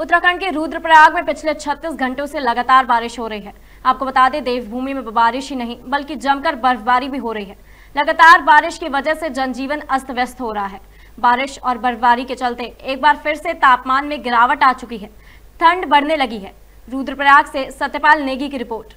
उत्तराखंड के रुद्रप्रयाग में पिछले 36 घंटों से लगातार बारिश हो रही है। आपको बता दें, देवभूमि में बारिश ही नहीं, बल्कि जमकर बर्फबारी भी हो रही है। लगातार बारिश की वजह से जनजीवन अस्त व्यस्त हो रहा है। बारिश और बर्फबारी के चलते एक बार फिर से तापमान में गिरावट आ चुकी है। ठंड बढ़ने लगी है। रुद्रप्रयाग से सत्यपाल नेगी की रिपोर्ट।